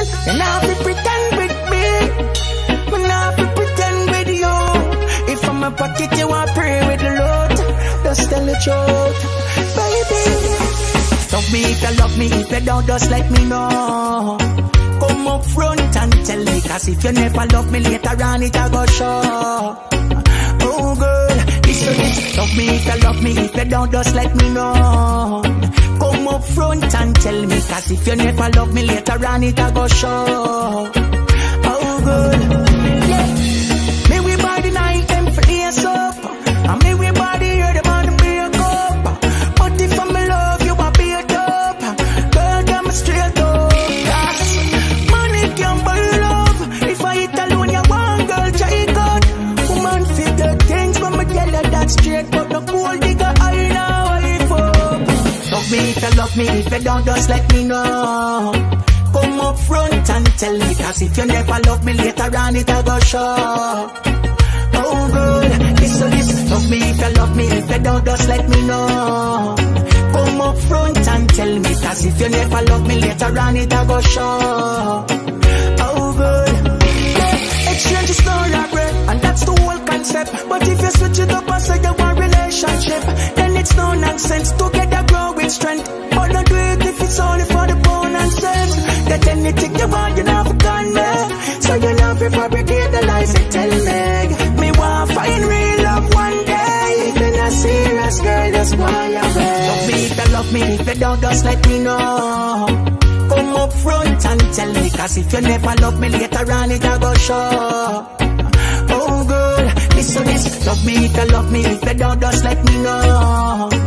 girl. You not fi pretend with me. Me not fi pretend with you. If I'm a pocket, you want pray with the Lord. Just tell the truth, baby. Love me if you love me, if you don't, just let me know. Come up front and tell me, cause if you never love me later on, it a go show. Oh girl, listen. Love me if you love me, if you don't, just let me know. Come up front and tell me, cause if you never love me later on, it a go show. Oh girl, Love me. If you don't, just let me know. Come up front and tell me, cause if you never love me later on, it a go show. Oh girl, listen this Love me if you love me. If you don't, just let me know. Come up front and tell me Cause if you never love me later on It a go show. Oh girl. Exchange is no regret And that's the whole concept. But if you switch it up and say With strength. But don't do it if it's only for the bone and sense Get anything you want, you never done me So you know if fabricate the lies and tell me. Me want find real love one day. If you're serious, girl, that's why way Love me if you love me, if you don't, just let me know. Come up front and tell me Cause if you never love me later on, it a go show. Oh girl, listen this Love me if you love me, if you don't, just let me know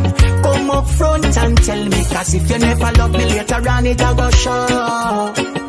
Cause if you never love me later on, it a go show